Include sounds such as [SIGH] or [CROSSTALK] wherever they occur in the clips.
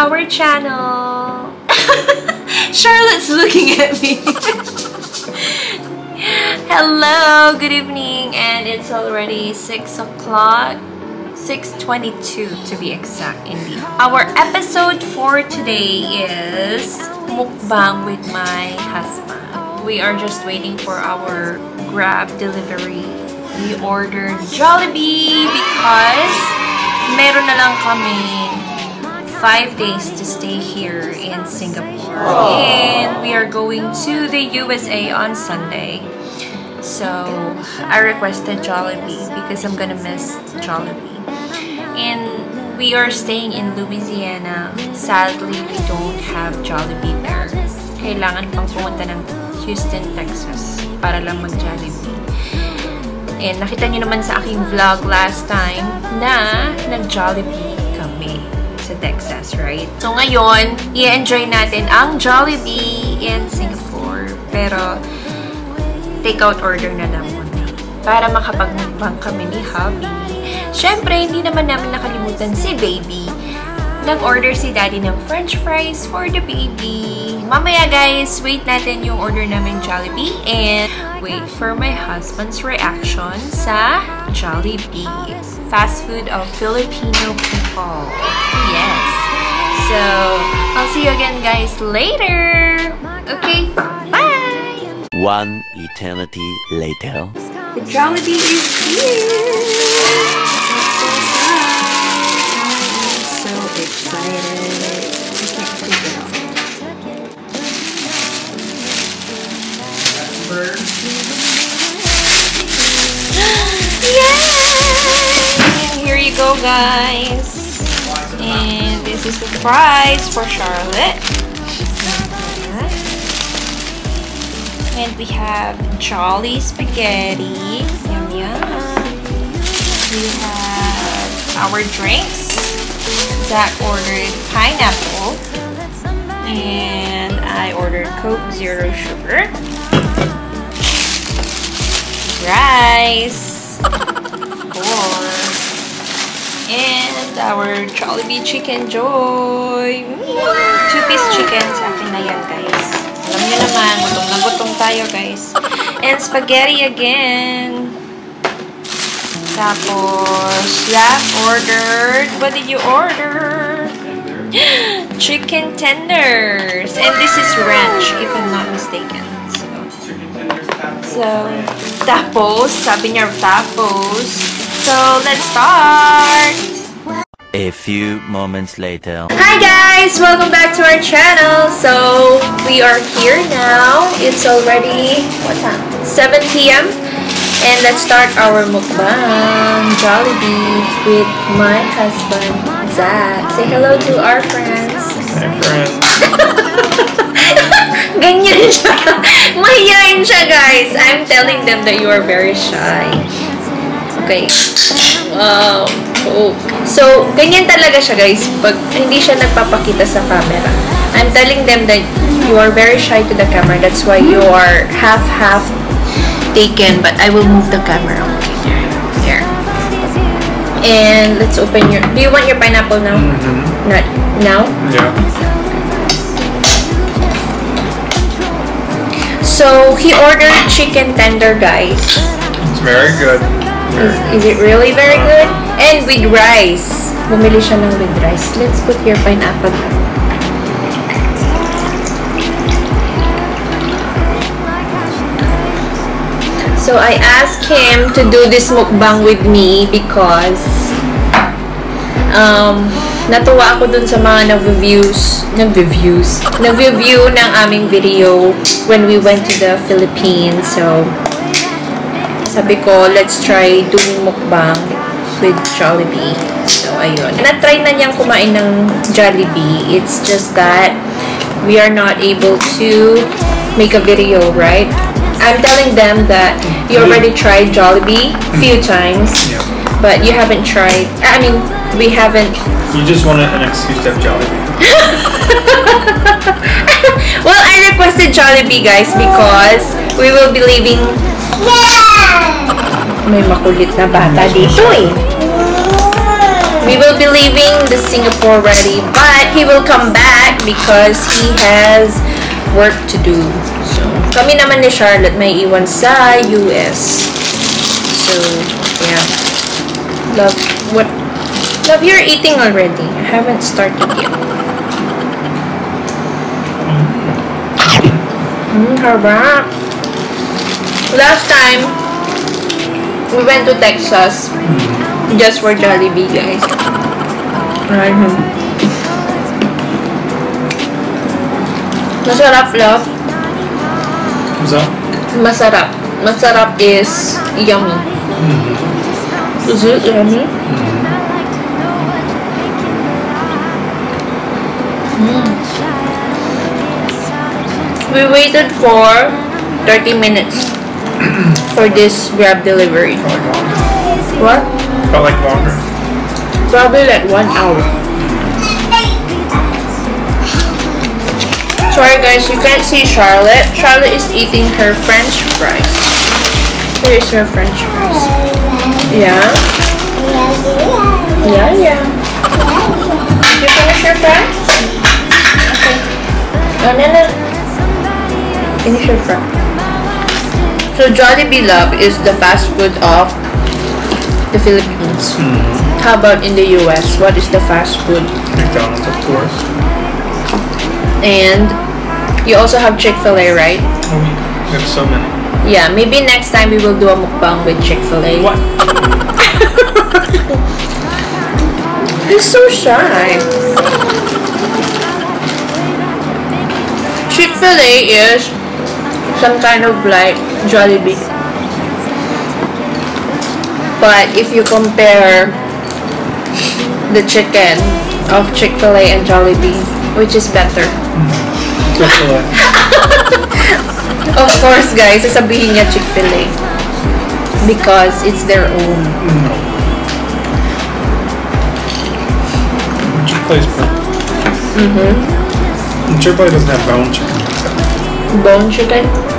our channel. [LAUGHS] Charlotte's looking at me. [LAUGHS] Hello, good evening, and it's already 6 o'clock. 6.22 to be exact, indeed. Our episode for today is mukbang with my husband. We are just waiting for our Grab delivery. We ordered Jollibee because meron na lang kami five days to stay here in Singapore. And we are going to the USA on Sunday. So, I requested Jollibee because I'm gonna miss Jollibee. And we are staying in Louisiana. Sadly, we don't have Jollibee there. Kailangan pang pumunta ng Houston, Texas para lang mag-Jollibee. And nakita niyo naman sa aking vlog last time na nag-Jollibee sa Texas, right? So ngayon, i-enjoy natin ang Jollibee in Singapore. Pero, take-out order na lang muna. Para makapag-mukbang kami ni Hubby. Siyempre, hindi naman namin nakalimutan si Baby. Nag-order si Daddy ng french fries for the baby. Mamaya guys, wait natin yung order namin Jollibee and wait for my husband's reaction sa Jollibee. Fast food of Filipino people. Yes. So, I'll see you again guys later. Okay, bye! One eternity later. The Jollibee is here! Guys. And this is the prize for Charlotte. And we have Jolly Spaghetti. Yum yum. We have our drinks. Zack ordered pineapple. And I ordered Coke Zero Sugar. Rice. Of course. And our Jollibee Chicken Joy. Two-piece chicken sa akin na yan, guys. Alam niyo naman, gutom na gutom tayo, guys. And spaghetti again. Tapos, Zach ordered, what did you order? Chicken tenders. And this is ranch, if I'm not mistaken. So, so tapos, sabi niya tapos. So, let's start! A few moments later. Hi guys! Welcome back to our channel. So, we are here now. It's already, what time? 7 p.m. And let's start our mukbang Jollibee with my husband, Zack. Say hello to our friends. Hi, friend. [LAUGHS] Ganyan siya. Mahihain siya, guys. I'm telling them that you are very shy. Okay. Wow. Coke. So, ganyan talaga siya, guys. Pag hindi siya nagpapakita sa camera. I'm telling them that you are very shy to the camera. That's why you are half-half taken. But I will move the camera. Okay. Here. And let's open your... Do you want your pineapple now? Mm-hmm. Not now? Yeah. So, he ordered chicken tender, guys. It's very good. Is, is it really very good? And with rice. Bumili siya ng with rice. Let's put your pineapple. So, I asked him to do this mukbang with me because um, natuwa ako dun sa mga nag-reviews, nag-reviews, nag-review ng aming video when we went to the Philippines. So, sabi ko, let's try doing mukbang with Jollibee. So, ayun. Na-try na niyang kumain ng Jollibee. It's just that we are not able to make a video, right? I'm telling them that you already tried Jollibee a few times, Yeah. but you haven't tried, I mean, we haven't You just wanted an excuse to have Jollibee. [LAUGHS] well, I requested Jollibee, guys, because we will be leaving... May makulit na bata dito, eh. We will be leaving the Singapore already, but he will come back because he has work to do. So, kami naman ni Charlotte may iwan sa US. So, yeah. Love, what, love, you're eating already. I haven't started yet. Mm, harap. Last time, we went to Texas just for Jollibee, guys. Right. Hmm. Masarap, love. What's up? Masarap. Masarap is yummy. Mm-hmm. Is it yummy? Mm-hmm. Mm. We waited for 30 minutes for this grab delivery. What? Felt like longer. Probably like one hour. Sorry guys, you can't see Charlotte. Charlotte is eating her french fries. Here is her french fries. Yeah? Yeah, yeah. Did you finish your fries? Okay. Oh, no, no. Finish your fry. So Jollibee Love is the fast food of the Philippines. Mm-hmm. How about in the US? What is the fast food? McDonald's, of course. And you also have Chick-fil-A, right? Oh, we we have so many. Yeah, maybe next time we will do a mukbang with Chick-fil-A. What? [LAUGHS] He's so shy. Chick-fil-A is some kind of like Jollibee. But if you compare the chicken of Chick-fil-A and Jollibee, which is better? Chick-fil-A. Of course, guys, sasabihin niya Chick-fil-A. Because it's their own. No. Chick-fil-A's pro. Mm-hmm. Chick-fil-A doesn't have bone chicken. Bone chicken? Chicken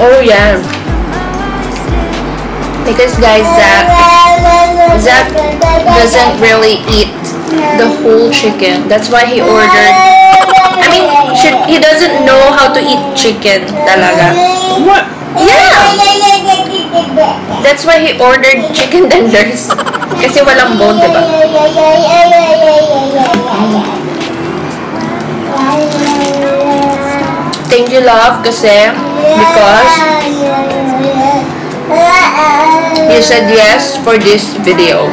Oh, yeah. Because, guys, Zack, Zack doesn't really eat the whole chicken. That's why he ordered. I mean, he doesn't know how to eat chicken talaga. What? Yeah! That's why he ordered chicken [LAUGHS] tenders. Kasi walang bone, diba? Thank you, love, kasi because you said yes for this video.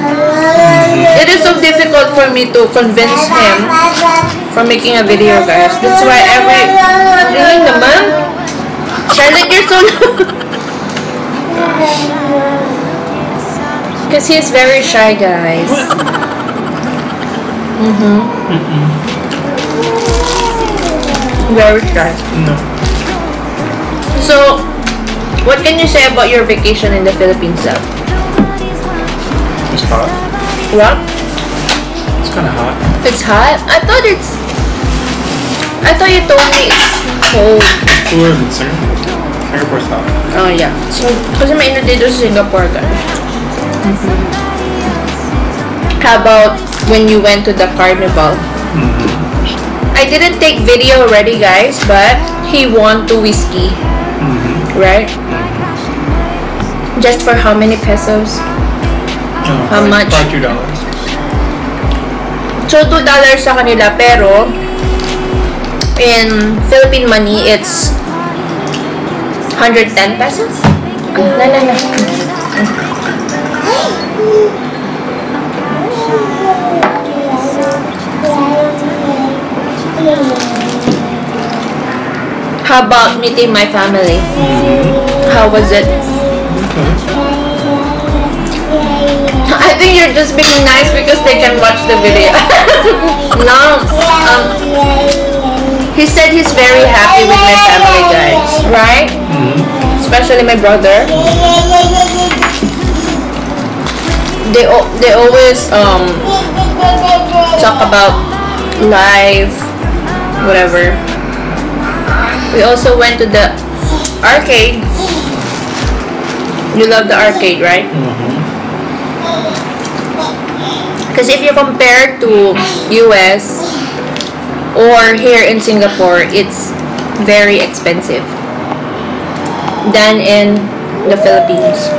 It is so difficult for me to convince him for making a video, guys. That's why every... Really naman? Charlotte, you're so... [LAUGHS] Because he's very shy, guys. Mm-hmm. Very shy. No. So, what can you say about your vacation in the Philippines, Zack? It's hot. What? It's kind of hot. It's hot? I thought it's... I thought you told me it's cold. It's cooler than Singapore. Singapore's hot. Oh, yeah. So, kasi mainit dito sa Singapore, guys. Mm-hmm. How about when you went to the carnival? Mm-hmm. I didn't take video already, guys, but he won two whiskey. Right? Just for how many pesos? No, How probably- much? Probably two dollars. So, $2 sa kanila, pero in Philippine money, it's 110 pesos? Ah. No, no, no. [GASPS] How about meeting my family? How was it? [LAUGHS] I think you're just being nice because they can watch the video. [LAUGHS] no, um, he said he's very happy with my family, guys. Right? Especially my brother. They they always um talk about life, whatever. We also went to the arcade. You love the arcade, right? Mm-hmm. Because if you compare to US or here in Singapore, it's very expensive than in the Philippines.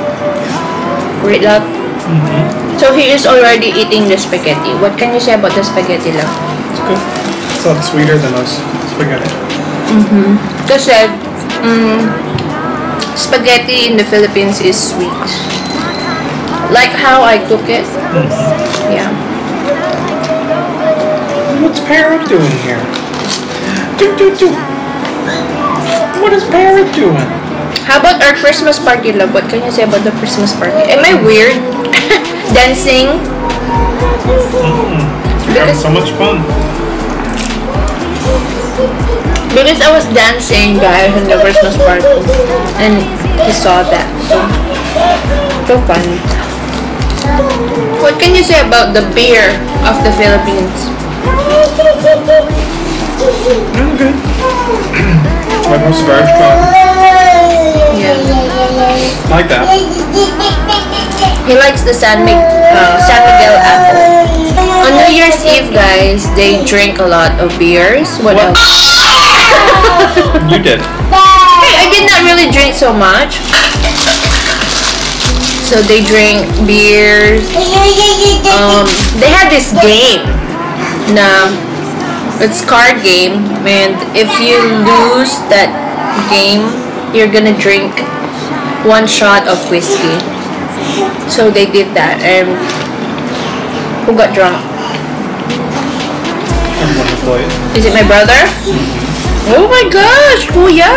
Right, love? Mm-hmm. So he is already eating the spaghetti. What can you say about the spaghetti, love? It's good. It's a lot sweeter than us spaghetti. Kasi, mm, spaghetti in the Philippines is sweet. Like how I cook it. Yeah. What's Parrot doing here? Do, do, do. What is Parrot doing? How about our Christmas party, love? What can you say about the Christmas party? Am I weird? [LAUGHS] Dancing? You're having so much fun. Because I was dancing, guys, in the Christmas party. And he saw that. So, so funny. What can you say about the beer of the Philippines? I'm good. [CLEARS THROAT] My most garbage fun. Yeah. Like that. He likes the San, Mig- uh, San Miguel apple. On New Year's Eve, guys, they drink a lot of beers. What, What? else? You did. Hey, I did not really drink so much. So they drink beers. Um, they had this game. Na, it's card game, and if you lose that game, you're gonna drink one shot of whiskey. So they did that, and who got drunk? Is it my brother? Oh my gosh, oh, Kuya!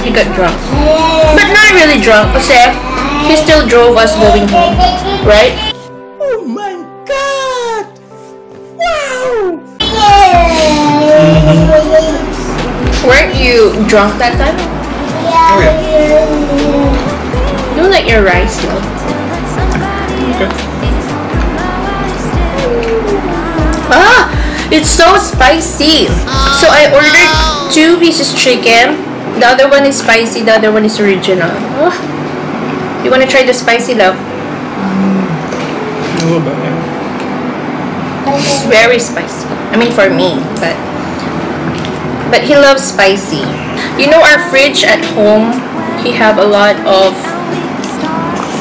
He got drunk. But not really drunk kasi he still drove us going home. Right? Oh my god! Wow! Weren't you drunk that time? Oh yeah. You like your rice though. Okay. Ah! It's so spicy. So I ordered two pieces chicken. The other one is spicy, the other one is original. Ah. You wanna try the spicy love? A little bit, yeah. It's very spicy. I mean for me, but but he loves spicy. You know our fridge at home, he have a lot of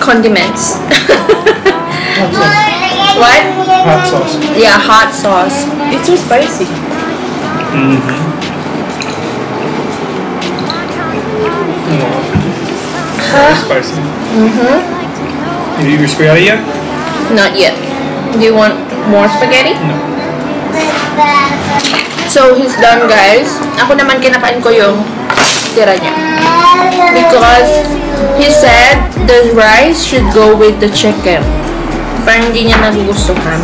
condiments. [LAUGHS] What? Hot sauce. Yeah, hot sauce. It's too spicy. Mm-hmm. Very spicy. Mm-hmm. You eat your spaghetti yet? Not yet. Do you want more spaghetti? No. So he's done guys. Ako naman kinakain ko yung tira niya. Because he said the rice should go with the chicken. Parang hindi niya nagugustuhan.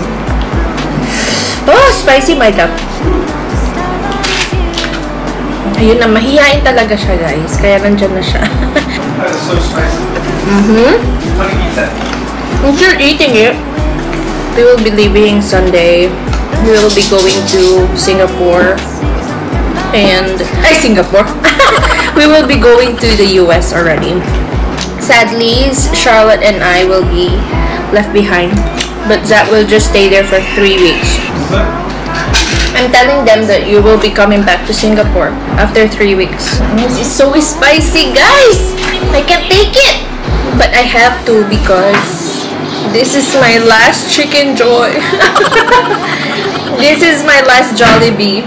Oh, spicy my love. Ayun na, mahihain talaga siya guys. Kaya nandyan na siya. That is so spicy. mm-hmm. How do you eat that? If you're eating it, we will be leaving Sunday. We will be going to Singapore. And, ay, Singapore. [LAUGHS] we will be going to the US already. Sadly, Charlotte and I will be left behind. But Zack will just stay there for three weeks. I'm telling them that you will be coming back to Singapore after three weeks. This is so spicy, guys! I can't take it! But I have to because this is my last Chickenjoy. [LAUGHS] this is my last Jollibee.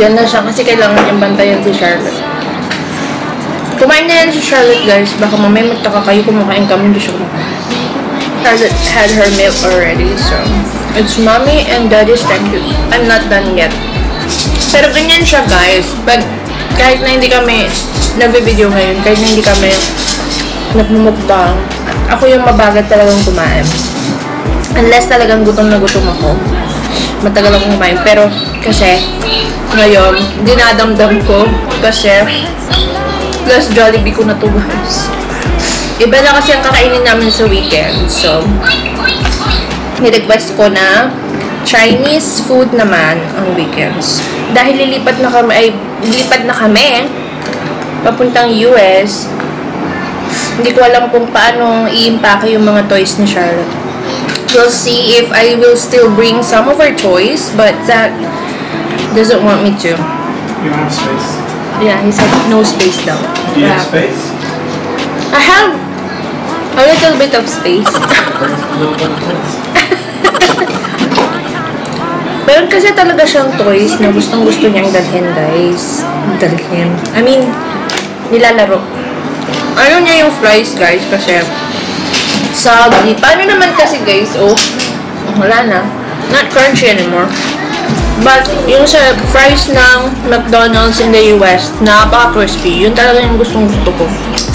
Diyan na siya kasi kailangan niyang bantayan si Charlotte. Kumain na yan si Charlotte, guys. Baka mamaya magtaka kayo kumakain kami, hindi siya kumakain. Charlotte had her meal already, so it's mommy and daddy's to eat. I'm not done yet. Pero ganyan siya, guys. But kahit na hindi kami nagbe-video ngayon, kahit na hindi kami nagmumukbang, ako yung mabagal talagang kumain. Unless talagang gutom na gutom ako, matagal akong kumain. Pero kasi, ngayon, dinadamdam ko kasi plus Jollibee ko na to guys. Iba na kasi ang kakainin namin sa weekend. So, ni-request ko na Chinese food naman ang weekends. Dahil lilipat na kami, ay lilipat na kami papuntang US, Hindi ko alam kung paano i-impake yung mga toys ni Charlotte. We'll see if I will still bring some of her toys, but Zach doesn't want me to. You have space. Yeah, he said no space daw. Do you have space? I have a little bit of space. [LAUGHS] Meron kasi talaga siyang toys na gustong gusto niyang dalhin, guys. Dalhin. I mean, nilalaro. Ayaw niya yung fries, guys, kasi soggy. Paano naman kasi, guys, oh, wala na. Not crunchy anymore. But, yung sa fries ng McDonald's in the US, napaka-crispy. Yun talaga yung gustong gusto ko.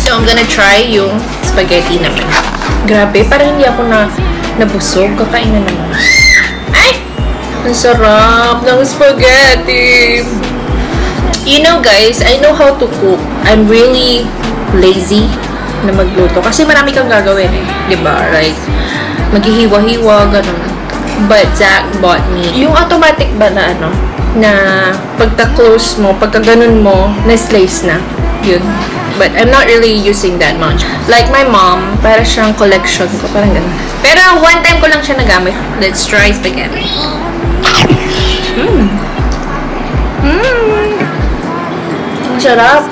So, I'm gonna try yung spaghetti naman. Grabe, parang hindi ako na nabusog. Kakain na naman. Ay! Ang sarap ng spaghetti! You know guys, I know how to cook. I'm really lazy na magluto. Kasi marami kang gagawin eh. Ba? Like, maghihiwa-hiwa, ganun. But Zach bought me yung automatic ba na ano, na pagka-close mo, pagka ganun mo, na-slice na. Yun. But I'm not really using that much. Like my mom, para siyang collection ko. Parang ganun. Pero one time ko lang siya nagamit. Let's try spaghetti. Mmm. Mmm. Ang sarap.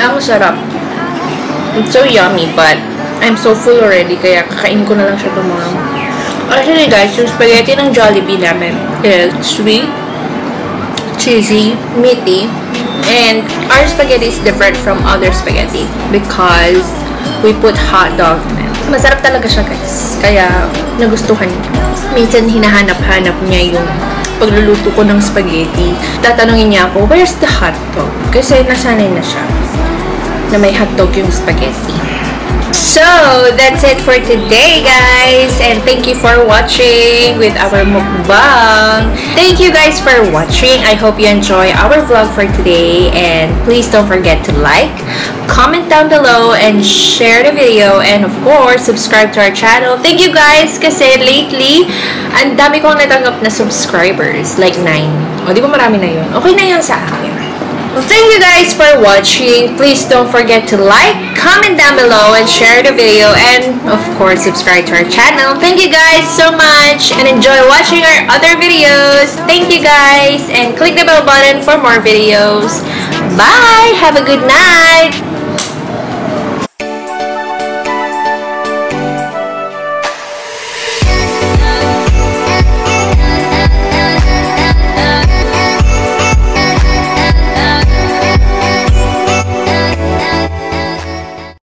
Ang sarap. It's so yummy, but I'm so full already, kaya kakain ko na lang siya tomorrow. Actually, guys, yung spaghetti ng Jollibee namin is sweet, cheesy, meaty, and our spaghetti is different from other spaghetti because we put hot dog in it. Masarap talaga siya, guys. Kaya, nagustuhan ko. Minsan, hinahanap-hanap niya yung pagluluto ko ng spaghetti. Tatanungin niya ako, where's the hot dog? Kasi nasanay na siya na may hotdog yung spaghetti. So, that's it for today, guys. And thank you for watching with our mukbang. Thank you guys for watching. I hope you enjoy our vlog for today. And please don't forget to like, comment down below, and share the video. And of course, subscribe to our channel. Thank you guys kasi lately, ang dami kong natanggap na subscribers. Like 9. O, di ba marami na yun? Okay na yun sa akin. Thank you guys for watching. Please don't forget to like, comment down below, and share the video. And, of course, subscribe to our channel. Thank you guys so much. And enjoy watching our other videos. Thank you guys. And click the bell button for more videos. Bye. Have a good night.